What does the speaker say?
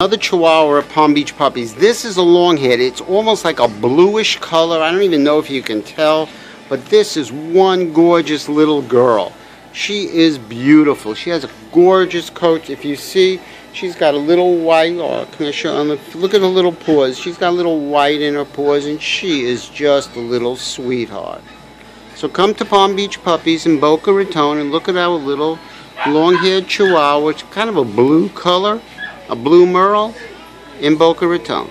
Another Chihuahua Palm Beach Puppies. This is a long head. It's almost like a bluish color. I don't even know if you can tell, but this is one gorgeous little girl. She is beautiful. She has a gorgeous coat. If you see, she's got a little white. Oh, can I show on the look at her little paws? She's got a little white in her paws, and she is just a little sweetheart. So come to Palm Beach Puppies in Boca Raton and look at our little long-haired Chihuahua. It's kind of a blue color a blue merle in Boca Raton.